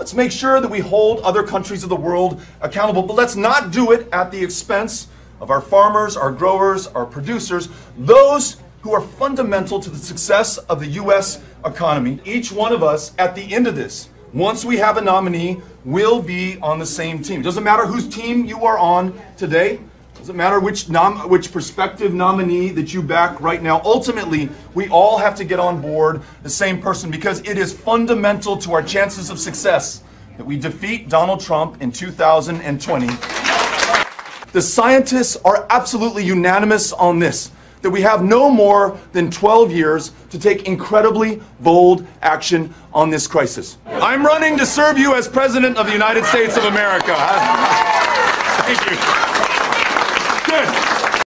Let's make sure that we hold other countries of the world accountable, but let's not do it at the expense of our farmers, our growers, our producers, those who are fundamental to the success of the U.S. economy. Each one of us, at the end of this, once we have a nominee, will be on the same team. It doesn't matter whose team you are on today. Doesn't matter which nom- which prospective nominee that you back right now. Ultimately, we all have to get on board the same person because it is fundamental to our chances of success that we defeat Donald Trump in 2020. The scientists are absolutely unanimous on this that we have no more than 12 years to take incredibly bold action on this crisis. I'm running to serve you as President of the United States of America. Thank you. Good.